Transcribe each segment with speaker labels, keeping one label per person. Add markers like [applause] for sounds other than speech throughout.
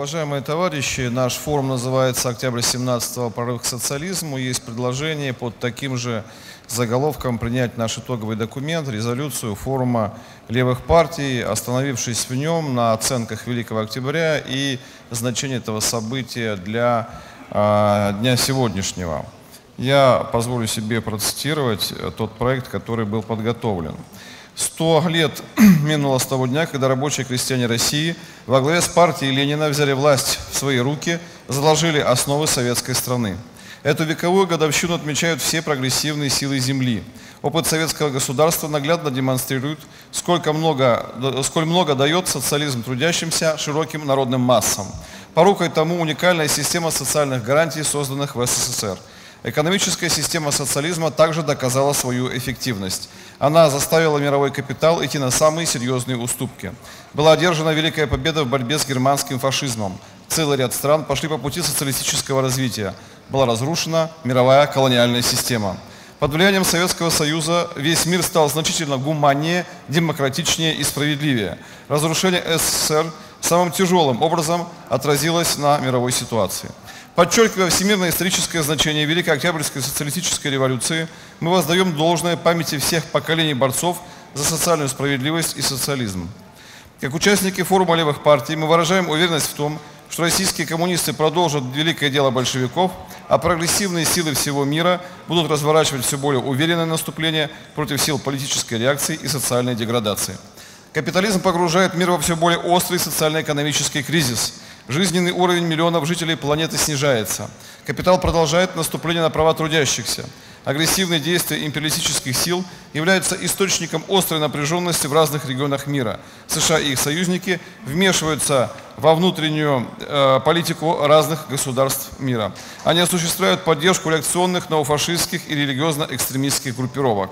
Speaker 1: Уважаемые товарищи, наш форум называется «Октябрь 17-го. Прорыв к социализму». Есть предложение под таким же заголовком принять наш итоговый документ, резолюцию форума левых партий, остановившись в нем на оценках Великого Октября и значении этого события для э, дня сегодняшнего. Я позволю себе процитировать тот проект, который был подготовлен. Сто лет [clears throat] минуло с того дня, когда рабочие крестьяне России во главе с партией Ленина взяли власть в свои руки, заложили основы советской страны. Эту вековую годовщину отмечают все прогрессивные силы Земли. Опыт советского государства наглядно демонстрирует, сколько много, сколь много дает социализм трудящимся широким народным массам. Порукой тому уникальная система социальных гарантий, созданных в СССР – Экономическая система социализма также доказала свою эффективность. Она заставила мировой капитал идти на самые серьезные уступки. Была одержана великая победа в борьбе с германским фашизмом. Целый ряд стран пошли по пути социалистического развития. Была разрушена мировая колониальная система. Под влиянием Советского Союза весь мир стал значительно гуманнее, демократичнее и справедливее. Разрушение СССР самым тяжелым образом отразилось на мировой ситуации. Подчеркивая всемирное историческое значение Великой Октябрьской социалистической революции, мы воздаем должное памяти всех поколений борцов за социальную справедливость и социализм. Как участники форума левых партий мы выражаем уверенность в том, что российские коммунисты продолжат великое дело большевиков, а прогрессивные силы всего мира будут разворачивать все более уверенное наступление против сил политической реакции и социальной деградации. Капитализм погружает мир во все более острый социально-экономический кризис – Жизненный уровень миллионов жителей планеты снижается. Капитал продолжает наступление на права трудящихся. Агрессивные действия империалистических сил являются источником острой напряженности в разных регионах мира. США и их союзники вмешиваются во внутреннюю э, политику разных государств мира. Они осуществляют поддержку реакционных неофашистских и религиозно-экстремистских группировок.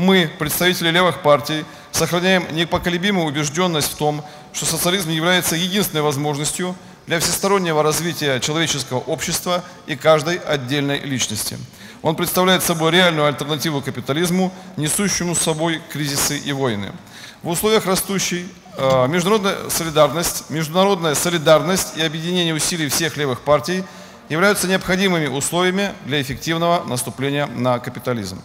Speaker 1: Мы, представители левых партий, сохраняем непоколебимую убежденность в том, что социализм является единственной возможностью – для всестороннего развития человеческого общества и каждой отдельной личности. Он представляет собой реальную альтернативу капитализму, несущему с собой кризисы и войны. В условиях растущей э, международная солидарность, международная солидарность и объединение усилий всех левых партий являются необходимыми условиями для эффективного наступления на капитализм.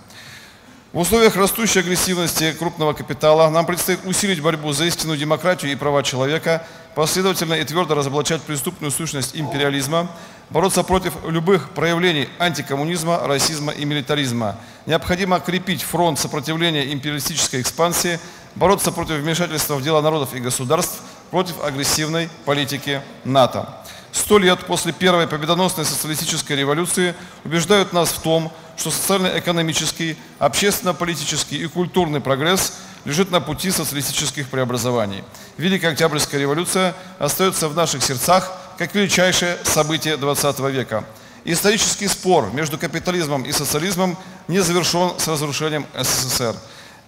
Speaker 1: В условиях растущей агрессивности крупного капитала нам предстоит усилить борьбу за истинную демократию и права человека, последовательно и твердо разоблачать преступную сущность империализма, бороться против любых проявлений антикоммунизма, расизма и милитаризма. Необходимо крепить фронт сопротивления империалистической экспансии, бороться против вмешательства в дела народов и государств, против агрессивной политики НАТО. Сто лет после первой победоносной социалистической революции убеждают нас в том, что социально-экономический, общественно-политический и культурный прогресс лежит на пути социалистических преобразований. Великая Октябрьская революция остается в наших сердцах как величайшее событие 20 века. Исторический спор между капитализмом и социализмом не завершен с разрушением СССР.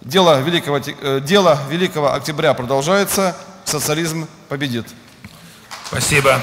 Speaker 1: Дело Великого, э, дело Великого Октября продолжается, социализм победит.
Speaker 2: Спасибо.